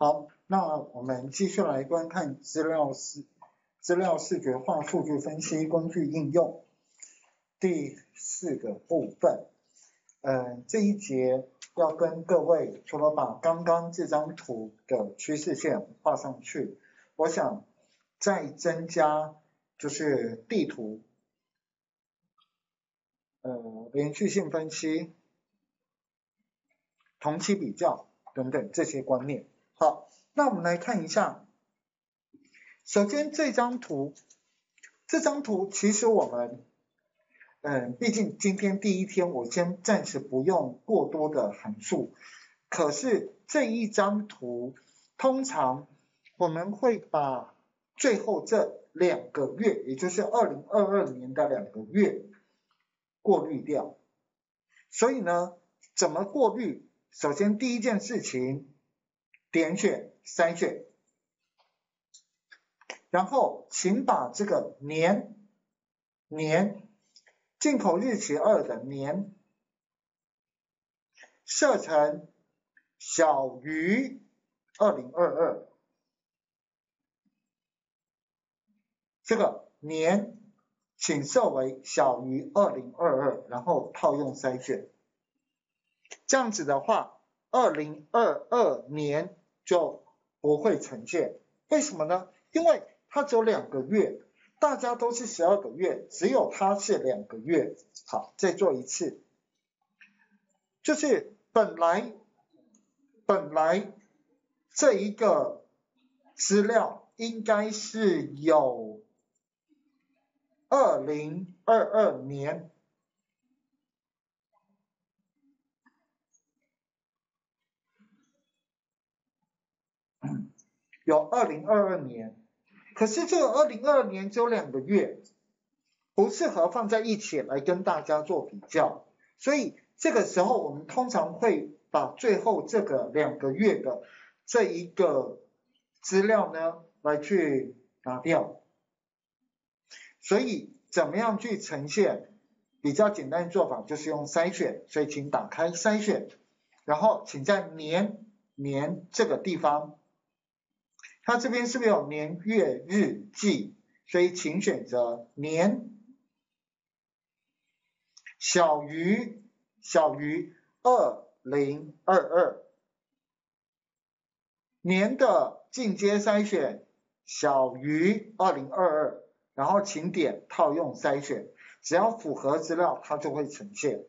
好，那我们继续来观看资料视资料视觉化数据分析工具应用第四个部分。嗯，这一节要跟各位除了把刚刚这张图的趋势线画上去，我想再增加就是地图，呃，连续性分析、同期比较等等这些观念。好，那我们来看一下。首先这张图，这张图其实我们，嗯，毕竟今天第一天，我先暂时不用过多的函数。可是这一张图，通常我们会把最后这两个月，也就是二零二二年的两个月过滤掉。所以呢，怎么过滤？首先第一件事情。点选筛选，然后请把这个年年进口日期二的年设成小于二零二二，这个年请设为小于二零二二，然后套用筛选，这样子的话。二零二二年就不会呈现，为什么呢？因为它只有两个月，大家都是十二个月，只有它是两个月。好，再做一次，就是本来本来这一个资料应该是有二零二二年。有二零二二年，可是这个二零二二年只有两个月，不适合放在一起来跟大家做比较，所以这个时候我们通常会把最后这个两个月的这一个资料呢来去拿掉。所以怎么样去呈现？比较简单的做法就是用筛选，所以请打开筛选，然后请在年年这个地方。它这边是不是有年月日季？所以请选择年小于小于二零二二，年的进阶筛选小于二零二二，然后请点套用筛选，只要符合资料，它就会呈现。